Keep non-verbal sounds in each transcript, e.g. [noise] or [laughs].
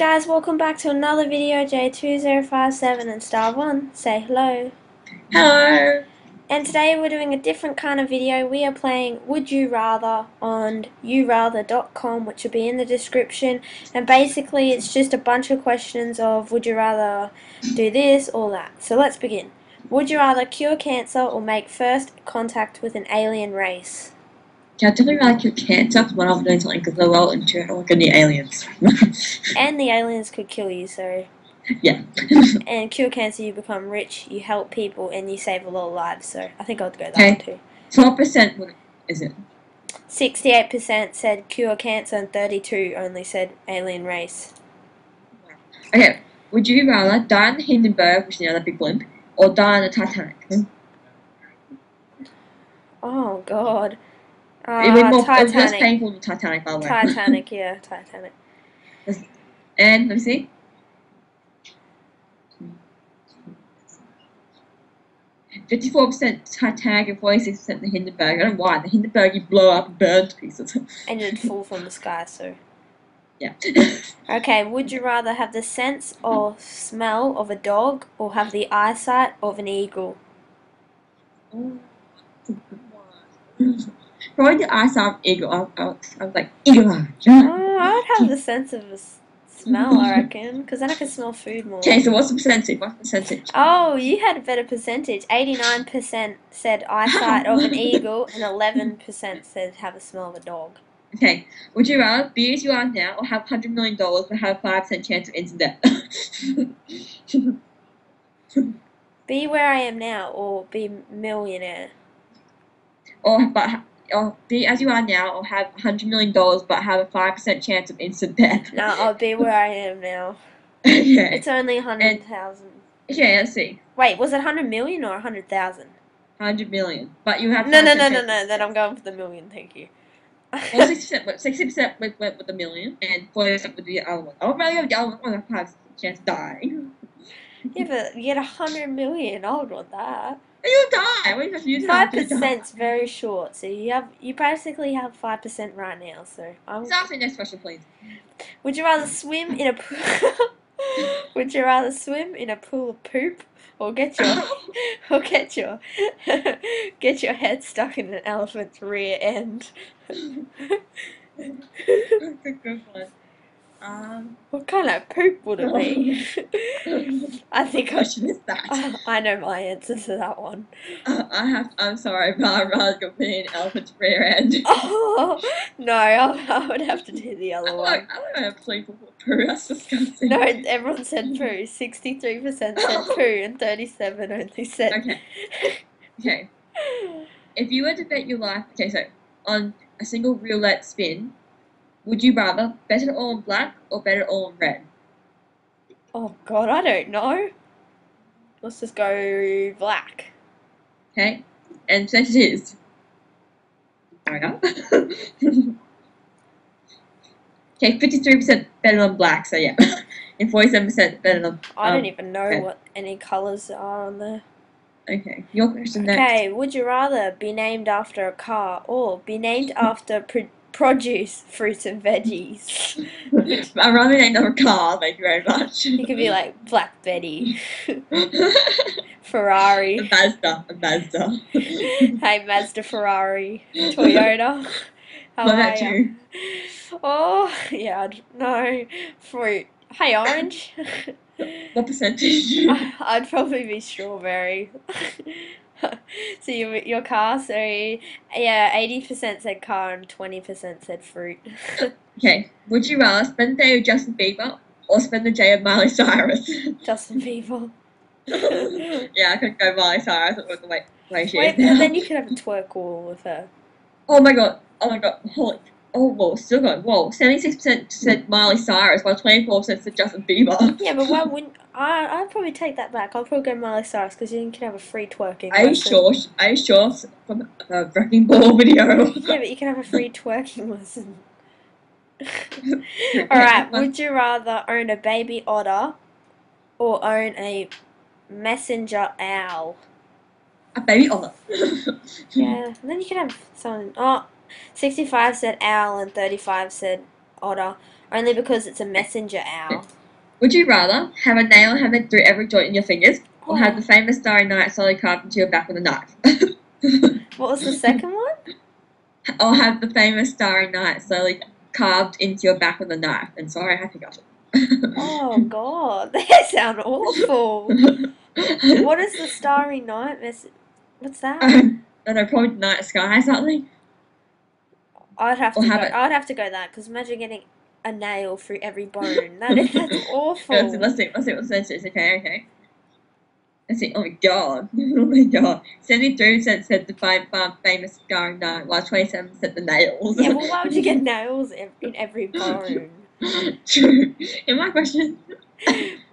guys, welcome back to another video, J2057 and Star 1. Say hello. Hello. And today we're doing a different kind of video. We are playing Would You Rather on yourather.com, which will be in the description. And basically it's just a bunch of questions of would you rather do this or that. So let's begin. Would you rather cure cancer or make first contact with an alien race? Yeah, I definitely like your cancer when I'm doing something because they're well into like the aliens. [laughs] And the aliens could kill you, so yeah. [laughs] and cure cancer you become rich, you help people and you save a lot of lives, so I think I'd go that Okay. one too. Twelve percent is it? 68% said cure cancer and 32 only said alien race. Okay. Would you rather die on the Hindenburg, which is another big blimp, or die on the Titanic? Oh god. it would Uh, more, it was less Titanic. painful than Titanic, by the way. Titanic, yeah, Titanic. [laughs] and let me see. Fifty-four percent Titanic and forty-six percent the Hindenburg. I don't know why. The Hindenburg you blow up and burn to pieces. And it'd [laughs] fall from the sky, so. yeah. [laughs] Okay, would you rather have the sense or smell of a dog or have the eyesight of an eagle? Probably the eyesight of eagle. I, I, I was like eagle. Oh, I would have the sense of smell, I [laughs] reckon, because then I can smell food more. Okay, so what's the percentage? What's the percentage? Oh, you had a better percentage. 89% said eyesight [laughs] of an [laughs] eagle, and 11% said have a smell of a dog. Okay, would you rather be as you are now or have hundred million dollars but have a five percent chance of instant death? Be where I am now, or be millionaire. or but or be as you are now or have hundred million dollars but have a five percent chance of instant death. No, I'll be where I am now. [laughs] okay. It's only 100,000. Yeah, let's see. Wait, was it 100 million or 100,000? Hundred million. But you have No, no, no, no, no. Then I'm going for the million. Thank you. Well, sixty percent went sixty percent went, with the million and forty percent with the other one. I would rather have the other one with a five percent chance of dying. yeah, but you get a 100 million. I would want that. You die. What do you have to use Five [laughs] percent's very short, so you have you basically have five percent right now. So I'm ask the next question, please. Would you rather swim in a pool? [laughs] Would you rather swim in a pool of poop or get your [laughs] or get your get your head stuck in an elephant's rear end? That's a good one. Um, what kind of poop would it be? [laughs] I think I, question is that? I know my answer to that one. Uh, I have. I'm sorry, but I'd rather go be an elephant's rear end. [laughs] Oh no, I, I would have to do the other don't one. I don't know people for poo. That's disgusting. No, everyone said poo. Sixty-three percent said [laughs] poo, and thirty-seven only said. Okay. Okay. If you were to bet your life, okay, so on a single roulette spin, would you rather bet it all in black or bet it all in red? Oh god, I don't know. Let's just go black. Okay, and since it is. There we go. okay, fifty-three percent better on black. So yeah, [laughs] and forty-seven percent better on. I um, don't even know okay. what any colours are on there. Okay, your question next. Okay, would you rather be named after a car or be named [laughs] after pr- produce, fruits and veggies? [laughs] I'd rather name them a car. Thank you very much. You could be like Black Betty, [laughs] Ferrari. Mazda, Mazda. [laughs] Hey Mazda, Ferrari, Toyota. How What are about you? Oh yeah, I'd- no fruit. Hey orange. What percentage? I'd probably be strawberry. [laughs] so your your car, so yeah, eighty percent said car and twenty percent said fruit. [laughs] Okay, would you rather spend the day with Justin Bieber or spend the day with Miley Cyrus? [laughs] Justin Bieber. yeah, I could go Miley Cyrus with the way, way she Wait, is now. but then you could have a twerk wall with her. Oh my god, oh my god, holy. Oh, well, still going. Whoa, 76% said Miley Cyrus, while 24% said Justin Bieber. Yeah, but why wouldn't I? I'd probably take that back. I'll probably go Miley Cyrus because you can have a free twerking. Are you lesson. sure? Are you sure? From a wrecking ball video. [laughs] Yeah, but you can have a free twerking lesson. [laughs] Alright, would you rather own a baby otter or own a messenger owl? A baby otter. [laughs] Yeah, then you can have someone. Oh, 65 said owl and 35 said otter. only because it's a messenger owl. Would you rather have a nail hammered through every joint in your fingers, or have Oh. the famous Starry Night slowly carved into your back with a knife? [laughs] What was the second one? or have the famous Starry Night slowly carved into your back with a knife? And sorry, I forgot it. Oh [laughs] God, [laughs] they sounds awful. What is the Starry Night message? What's that? Um, I don't know, probably night sky or something. I'd have to or go. it- I'd have to go that because imagine getting a nail through every [laughs] bone. That is that's Let's [laughs] see, awful. let's see, let's see what the sentence is. Okay, okay. Let's see. Oh my god. [laughs] oh my god. 73 cents said the five um, famous Starry Night, while 27 said the nails. Yeah, well, why would you get nails ev- in every bone? True. In my question.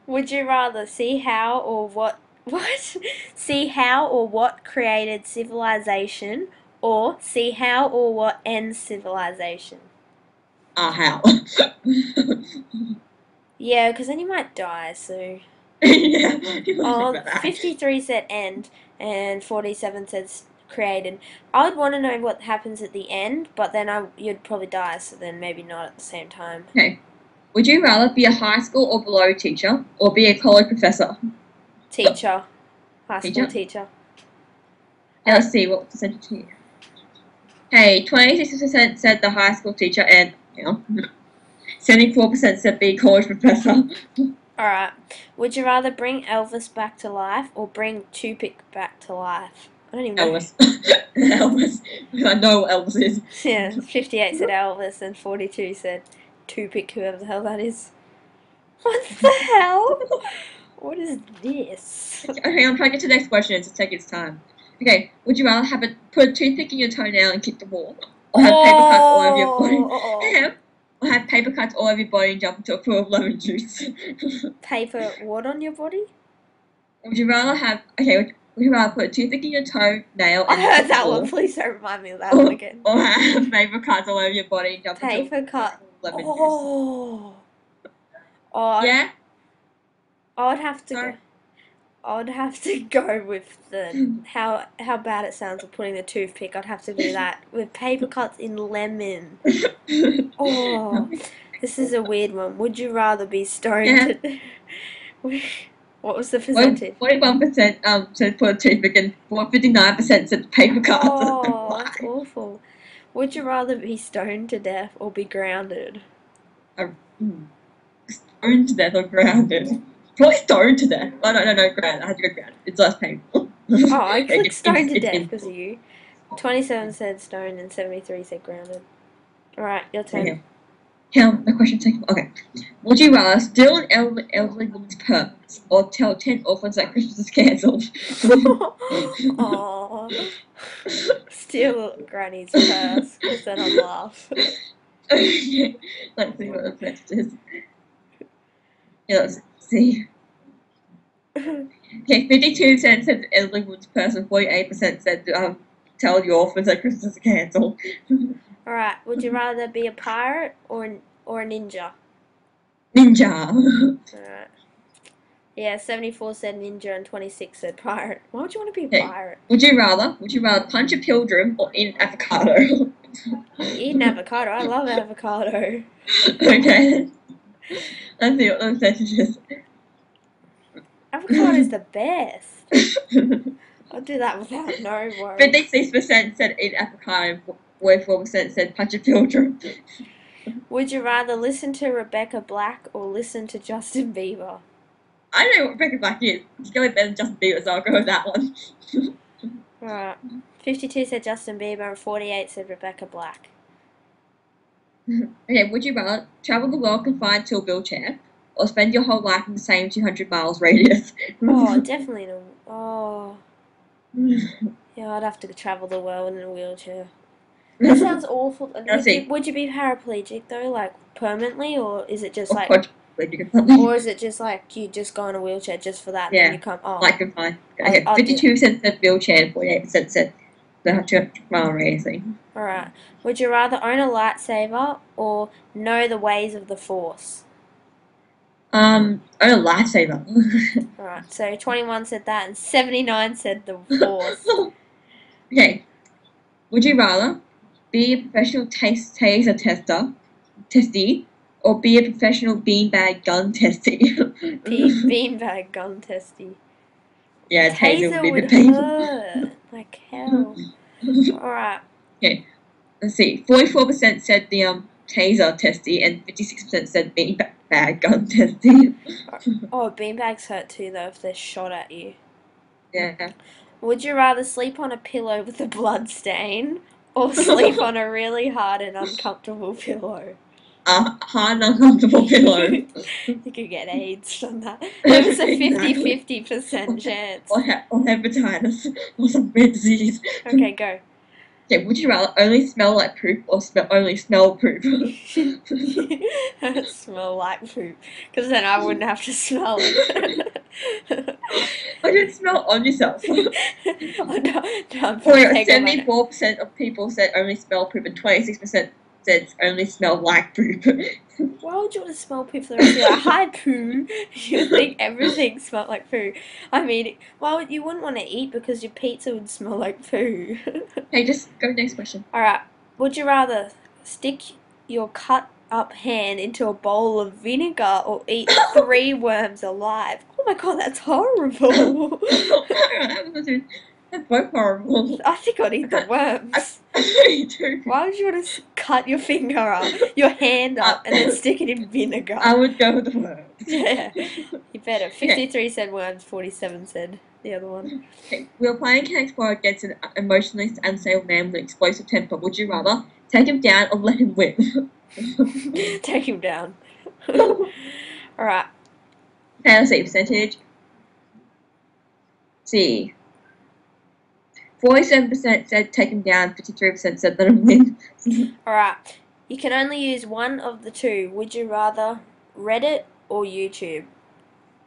Would you rather see how or what? What? See how or what created civilization, or see how or what ends civilization? Ah, how? Yeah, because then you might die. So, [laughs] yeah. oh, think about that. 53 said end, and 47 says created. I'd want to know what happens at the end, but then I you'd probably die. So then maybe not at the same time. Okay. Would you rather be a high school or below teacher, or be a college professor? Teacher, high school Teacher? teacher. Now let's see what percentage here. Hey, 26% said the high school teacher, and you know, 74% said be a college professor. Alright. Would you rather bring Elvis back to life or bring Tupac back to life? I don't even know. Elvis. [laughs] Elvis. I know what Elvis is. Yeah, 58 said Elvis and 42 said Tupac, whoever the hell that is. What the hell? What is this? Okay, I'm trying to get to the next question. It's take its time. Okay, would you rather have a put a toothpick in your toenail and kick the wall, or have paper cuts all over your body? Oh. Or oh, oh. [laughs] have paper cuts all over your body and jump into a pool of lemon juice? [laughs] Paper what on your body? would you rather have okay? Would, would you rather put a toothpick in your toenail? I heard [laughs] that one. Please don't remind me of that one again. Or have paper cuts all over your body and jump into a Paper cut. pool of lemon Oh. Oh. Yeah. I'd have to go. I'd have to [laughs] go with the [laughs] how how bad it sounds with putting the toothpick. I'd have to do that with paper cuts in lemon. [laughs] Oh, this is a weird one. Would you rather be stoned? what was the percentage? Forty-one percent um said put a toothpick, and fifty-nine percent said paper cuts. Oh, that's awful. Would you rather be stoned to death or be grounded? Hmm. Stoned to death or grounded? Probably stoned to death. Oh no, no, no, grounded. I had to go grounded. It's less painful. Oh, I [laughs] clicked it's- stoned to death because of you. 27 said stoned and 73 said grounded. Alright, your turn. Okay. Now, the question taken. Okay. Would you rather steal an elderly, elderly woman's purse or tell 10 orphans that Christmas is cancelled? [laughs] Aww. Steal Granny's purse because then I'll laugh. [laughs] okay. Let's see what the next is. Yeah, let's see. [laughs] Okay, 52 cents said elderly purse and 48% said um, tell the orphans that Christmas is cancelled. [laughs] Alright, would you rather be a pirate or an, or a ninja? Ninja. Alright. Yeah, 74 said ninja and 26 said pirate. Why would you want to be a Okay. pirate? Would you rather? Would you rather punch a pilgrim or eat an avocado? Eat an avocado. I love avocado. [laughs] okay. Let's see what the message is. Avocado is the best. [laughs] I'll do that without no worries. Fifty-six percent said eat avocado. Forty-four percent said punch a pilgrim. [laughs] Would you rather listen to Rebecca Black or listen to Justin Bieber? I don't know what Rebecca Black is. She's going better than Justin Bieber, so I'll go with that one. [laughs] Alright. 52 said Justin Bieber and 48 said Rebecca Black. [laughs] okay, would you rather travel the world confined to a wheelchair, or spend your whole life in the same two hundred miles radius? Oh, [laughs] definitely no. Oh. [laughs] Yeah, I'd have to travel the world in a wheelchair. That sounds awful. Would you, would you be paraplegic though, like permanently, or is it just Or like, or is it just like you just go in a wheelchair just for that? And Yeah. then you come. Oh, like confined. Okay, fifty-two percent said wheelchair, forty-eight percent said the two hundred mile radius all right. Would you rather own a lightsaber or know the ways of the Force? Um, oh, a lightsaber. [laughs] All right. So 21 said that, and 79 said the Force. [laughs] okay. Would you rather be a professional taste taser tester, testy, or be a professional beanbag gun testy? [laughs] Bean, beanbag gun testy. yeah, taser, Taser would be would hurt like hell. Alright. Okay. Let's see. Forty-four percent said the um taser testy, and fifty-six percent said beanbag gun [laughs] testy. Oh, beanbags hurt too though if they're shot at you. yeah. Would you rather sleep on a pillow with a blood stain or [laughs] sleep [laughs] on a really hard and uncomfortable pillow? a hard, uncomfortable pillow. [laughs] you could get AIDS from that. [laughs] It was a 50 50% chance. Or, ha- or hepatitis [laughs] or some disease. Okay, go. Okay, would you rather only smell like poop or smell only smell poop? smell like poop, because then I wouldn't have to smell it. I don't smell on yourself. oh, no, no, oh, 74% of people said only smell poop and 26% that only smell like poop. [laughs] Why would you want to smell poop for the rest of your life? Hi, poo. [laughs] You think everything smelled like poo. I mean, why would you wouldn't want to eat because your pizza would smell like poo. [laughs] hey, just go next question. All right. Would you rather stick your cut up hand into a bowl of vinegar or eat [coughs] three worms alive? Oh my god, that's horrible. Both horrible. [laughs] I think I'd eat the [laughs] worms. [laughs] I do. Why would you want to cut your finger up, your hand uh, up, and then stick it in vinegar? I would go with the worms. yeah, you better. 53 okay. said worms, 47 said the other one. Okay, we are playing Connect Explorer against an uh, emotionally unstable man with an explosive temper. Would you rather take him down or let him win? take him down. Alright. Okay, let's see. Percentage. C. 47% said take him down, 53% said let him win. [laughs] Alright, you can only use one of the two. Would you rather Reddit or YouTube?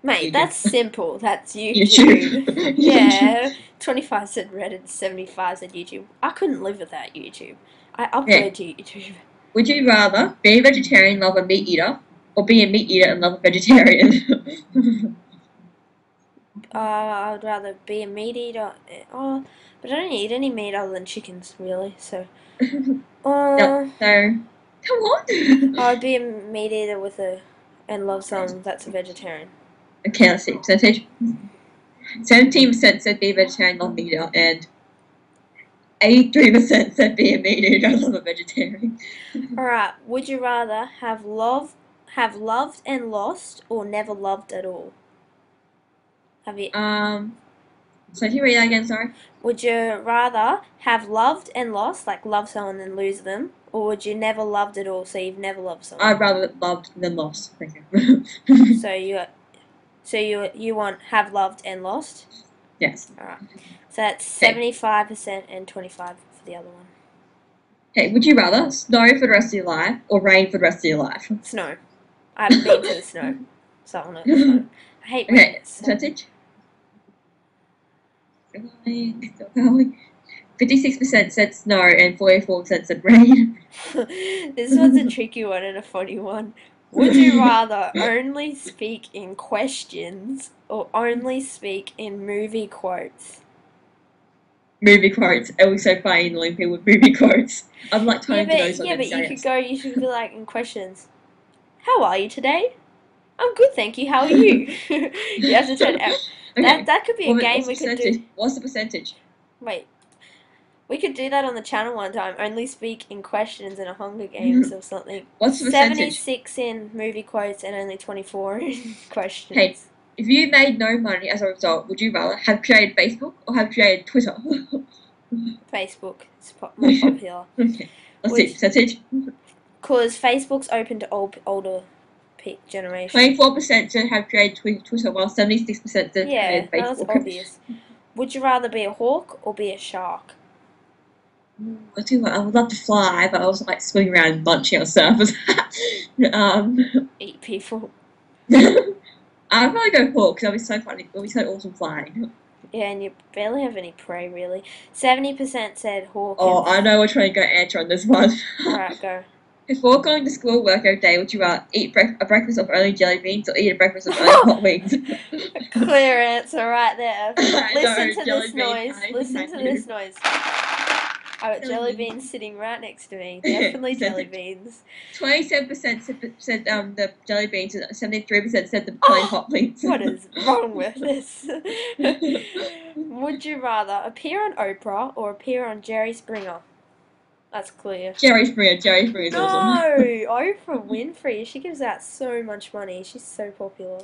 Mate, YouTube. that's simple. That's [laughs] YouTube. YouTube. [laughs] yeah, 25 said Reddit, 75 said YouTube. I couldn't live without YouTube. I upload yeah. to YouTube. Would you rather be a vegetarian love a meat eater, or be a meat eater and love a vegetarian? Uh, I would rather be a meat eater. eh, Oh, but I don't eat any meat other than chickens, really. So, [laughs] uh, so, come on. [laughs] I'd be a meat eater with a and love someone that's a vegetarian. Okay, let's see percentage. Seventeen percent said be a vegetarian, love meat eater, and eighty-three percent said be a meat eater, love a vegetarian. [laughs] All right. Would you rather have love, have loved and lost, or never loved at all? Have you? Um, so can you read that again? Sorry. Would you rather have loved and lost, like love someone and lose them, or would you never loved at all, so you've never loved someone? I'd rather loved than lost. Thank you. so you, so you you want have loved and lost. yes. All right. So that's seventy-five percent and twenty-five for the other one. Okay. Would you rather snow for the rest of your life or rain for the rest of your life? Snow. I haven't been to the snow, so I want to. I hate rain. Okay. so- Percentage. Still going. Still going. Fifty-six percent said snow and forty-four percent said rain. [laughs] [laughs] this one's a tricky one and a funny one. Would you rather only speak in questions or only speak in movie quotes? movie quotes. It was so funny knowing people with movie [laughs] quotes. I'm like Yeah, to know but, something. yeah, but you could go, you should be like in questions. How are you today? I'm good, thank you. How are you? you have to turn it out. Okay. That, that could be a Well, game what's we the could percentage? do. What's the percentage? Wait. We could do that on the channel one time. Only speak in questions in a Hunger mm-hmm. Games or something. What's the percentage? 76 in movie quotes and only 24 in [laughs] questions. Okay. If you made no money as a result, would you rather have created Facebook or have created Twitter? [laughs] Facebook is po- more popular. [laughs] okay. Let's Which- see. Percentage. Because Facebook's open to old, older generation. Twenty-four percent said have created Twitter, while seventy-six percent said Yeah, created that was Facebook. obvious. Would you rather be a hawk or be a shark? I do. I would love to fly, but I was like swimming around and munching on surfers. [laughs] um, Eat people. [laughs] I'd probably go hawk because that'd be so funny. It'd be so awesome flying. Yeah, and you barely have any prey, really. 70% said hawk. Oh, I know which one to go answer on this one. Alright, go. [laughs] Before going to school work every day, would you rather eat brec- a breakfast of only jelly beans or eat a breakfast of only [laughs] hot wings? Clear answer right there. [laughs] Listen know, to this noise. Listen to you. this noise. I got Jelly beans. sitting right next to me. [laughs] Definitely jelly beans. Twenty-seven percent said, said um the jelly beans, and seventy-three percent said the plain Oh, hot beans. What is wrong with this? Would you rather appear on Oprah or appear on Jerry Springer? That's clear. Jerry Springer. Jerry Springer is No, awesome. [laughs] Oprah Winfrey. She gives out so much money. She's so popular.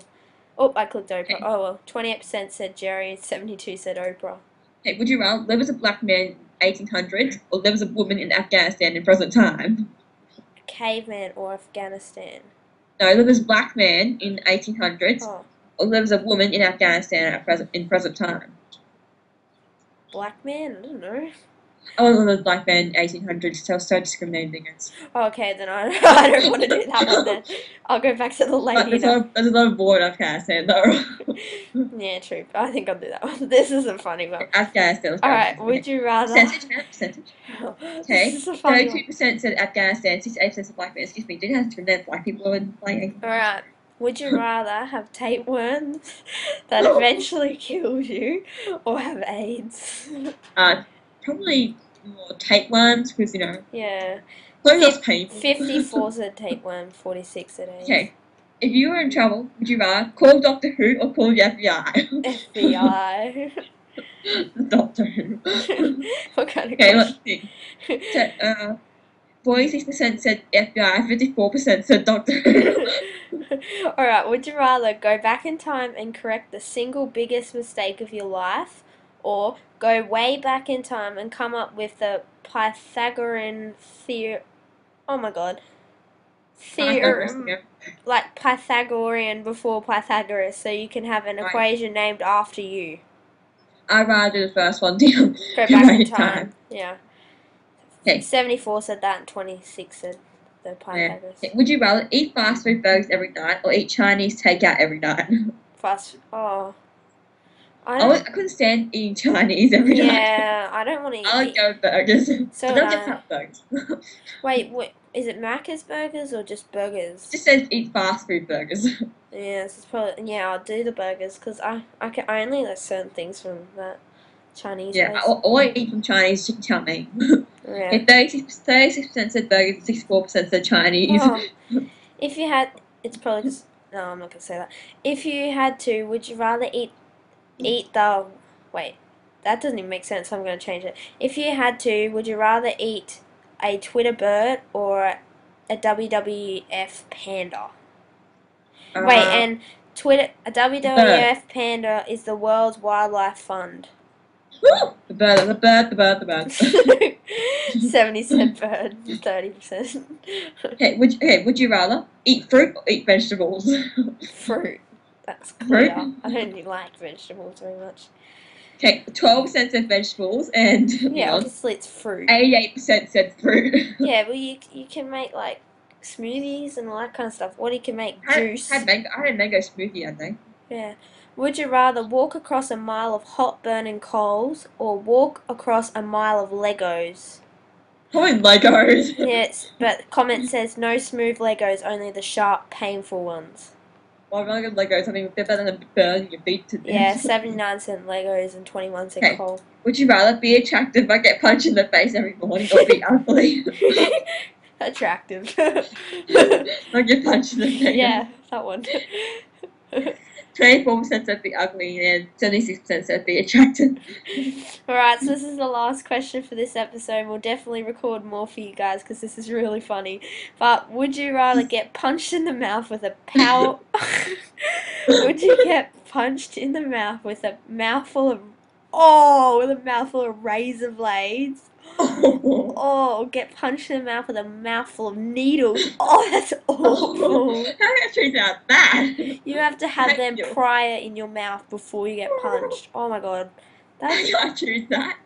Oh, I clicked Oprah. Oh well, twenty-eight percent said Jerry, seventy-two said Oprah. Okay, would you rather live as a black man in 1800s or live as a woman in Afghanistan in present time? Caveman or Afghanistan? No, live as a black man in 1800s Oh, or live as a woman in Afghanistan at present in present time. black man. I don't know. I want to live as black man in 1800s. So so discriminating against. Okay, then I, [laughs] I don't want to do that one. Then [laughs] I'll go back to the lady. there's, a lot of, there's a lot of war Afghanistan though. [laughs] Yeah, true. I think I'll do that one. This is a funny one. Afghanistan. was All bad. would you rather? Percentage, percentage. Okay. This is a funny. Thirty-two percent said Afghanistan, sixty-eight percent said black men. Excuse me, didn't have to discriminate black people in playing. All right. Would you rather have tapeworms that eventually kills you, or have AIDS? Uh, probably more tapeworms because you know, yeah. else painful. Fifty-four said [laughs] tapeworm. Forty-six said. Okay. If you were in trouble, would you rather call Doctor Who or call the FBI? FBI. [laughs] Doctor Who. [laughs] what kind of Okay, question? let's see. So, uh, 46% said FBI, 54% said Doctor Who. Alright, would you rather go back in time and correct the single biggest mistake of your life, or go way back in time and come up with the Pythagorean theorem? Oh my god. Theorem. Like Pythagorean before Pythagoras, so you can have an Right. equation named after you. I'd rather do the first one, [laughs] deal. Go [laughs] back in time. time. Yeah. Okay. 74 said that, and 26 said the Yeah. Pythagoras. Okay, Would you rather eat fast food burgers every night or eat Chinese takeout every night? [laughs] Fast. Oh. I I, was, I couldn't stand eating Chinese every night. yeah, I don't want to eat. I would go burgers. [laughs] So but don't I. get fat burgers. [laughs] Wait, wait, is it Macca's burgers or just burgers? just says eat fast food burgers. [laughs] yeah, this is probably yeah. I'll do the burgers because I I can I only like certain things from that Chinese yeah, place. all, I eat from Chinese chicken chow mein. yeah. Okay, 36 percent said burgers, sixty four percent said Chinese. Oh. If you had, it's probably just no. I'm not gonna say that. If you had to, would you rather eat eat the wait? That doesn't even make sense. So I'm gonna change it. If you had to, would you rather eat a Twitter bird or a WWF panda? Wait, Uh, and Twitter a WWF panda is the world Wildlife Fund. woo! the bird, the bird, the bird, the bird. [laughs] Seventy cent bird, thirty percent okay, would you, okay, would you rather eat fruit or eat vegetables? fruit. That's [laughs] clear. I don't really like vegetables very much. okay, twelve percent said vegetables and Yeah, obviously it's fruit. eighty-eight percent said fruit. [laughs] Yeah, well you you can make like smoothies and all that kind of stuff. What you can make I juice. had mango, I had a mango smoothie, I think. Yeah. Would you rather walk across a mile of hot burning coals or walk across a mile of Legos? Probably Legos. Yes, but comment [laughs] says no smooth Legos, only the sharp, painful ones. Well, I'm gonna Legos. Something better than a your feet to death. Yeah, [laughs] 79 cent Legos and 21 cent Okay. coal. Would you rather be attractive but get punched in the face every morning, or be [laughs] ugly? [laughs] Attractive. or get punched in the face. yeah, that one. Twenty-four percent said be ugly, and seventy-six percent said be attractive. [laughs] Alright, so this is the last question for this episode. We'll definitely record more for you guys because this is really funny. But would you rather [laughs] get punched in the mouth with a power. [laughs] would you get punched in the mouth with a mouthful of. Oh, with a mouthful of razor blades? Oh, Oh, get punched in the mouth with a mouthful of needles. [laughs] Oh, that's oh, awful. [laughs] how can I choose out that? You have to have them prior in your mouth before you get punched. [laughs] Oh my god. How That's. I choose that?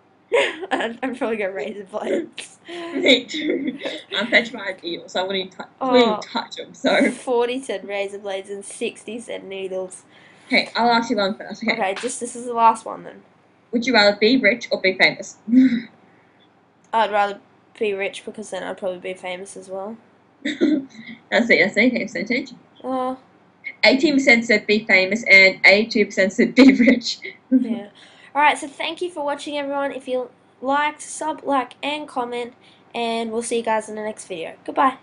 I'm probably gonna razor blades. Me too. I'm petrified of eels, so I wouldn't, tou- Oh. wouldn't even oh. touch them. So, 40 said razor blades and 60 said needles. okay, I'll ask you one first. Okay. Okay, just this is the last one then. Would you rather be rich or be famous? I'd rather be rich because then I'd probably be famous as well. [laughs] that's it. That's the percentage. Oh, Eighteen percent said be famous, and eighty-two percent said be [laughs] rich. yeah. Alright, so thank you for watching everyone. If you like, sub, like, and comment. And we'll see you guys in the next video. Goodbye.